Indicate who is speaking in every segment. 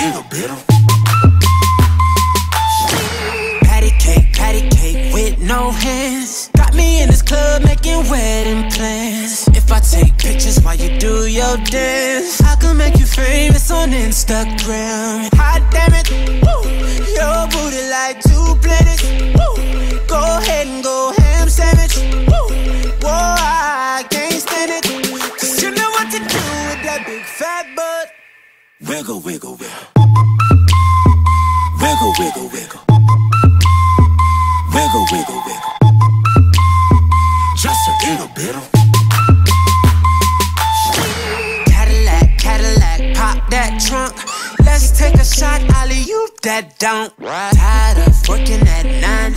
Speaker 1: Of. Patty cake, patty cake with no hands. Got me in this club making wedding plans. If I take pictures while you do your dance, I can make you famous on Instagram. Hot damn Wiggle, wiggle, wiggle. Wiggle, wiggle, wiggle. Wiggle, wiggle, wiggle. Just a little bit of. Cadillac, Cadillac, pop that trunk. Let's take a shot, Ollie, you that don't. Tired of working at nine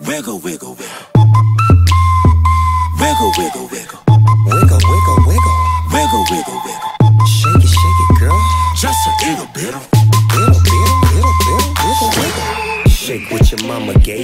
Speaker 1: Wiggle, wiggle, wiggle. Wiggle, wiggle, wiggle.
Speaker 2: Wiggle, wiggle, wiggle.
Speaker 1: Wiggle, wiggle, wiggle.
Speaker 2: Shake it, shake it, girl.
Speaker 1: Just a little bit of.
Speaker 2: Wiggle, wiggle, wiggle, wiggle, wiggle, wiggle. Shake what your mama gave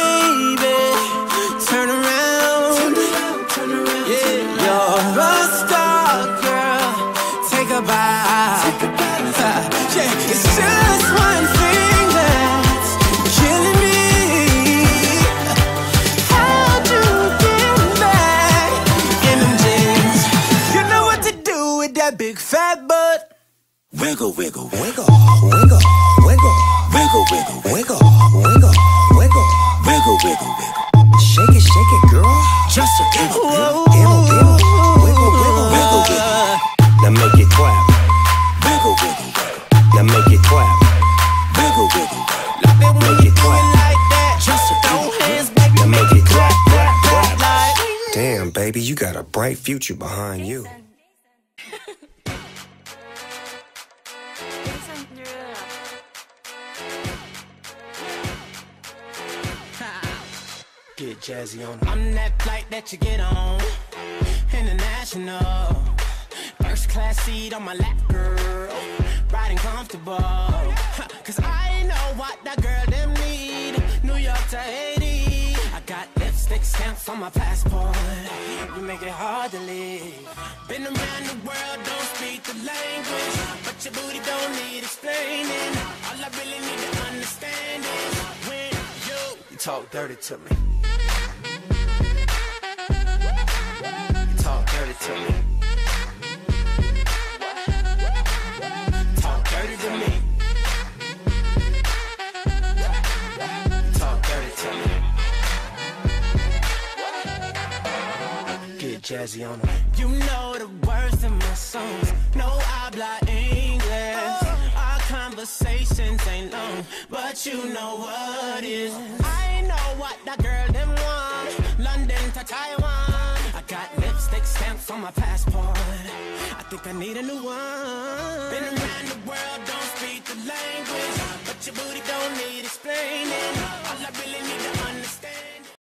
Speaker 1: Wiggle, wiggle, wiggle,
Speaker 2: Wiggle, wiggle, wiggle,
Speaker 1: wiggle, wiggle, wiggle,
Speaker 2: wiggle, wiggle, wiggle.
Speaker 1: wiggle, wiggle, wiggle.
Speaker 2: Shake it, shake it, girl.
Speaker 1: Just a little bit.
Speaker 2: Wiggle, wiggle, wiggle, wiggle,
Speaker 1: Wiggle, wiggle.
Speaker 2: Now make it clap.
Speaker 1: Wiggle, wiggle, wiggle.
Speaker 2: Now make it clap.
Speaker 1: Wiggle, wiggle, wiggle.
Speaker 2: Make it clap.
Speaker 1: like that. Just a throw hands, baby.
Speaker 2: Now make it clap, clap, clap. Damn, baby, you got a bright future behind you.
Speaker 1: Get jazzy on. I'm that flight that you get on. International. First class seat on my lap, girl. Riding comfortable. Cause I know what that girl them need. New York to Haiti. I got lipstick stamps on my passport. You make it hard to leave. Been around the world, don't speak the language. But your booty don't need explaining. All I really need to understand is when you, you talk dirty to me. Jazzy on them. You know the words in my songs. No I habla English. Our conversations ain't long, but you know what is. I know what that girl them want. London to Taiwan. I got lipstick stamps on my passport. I think I need a new one.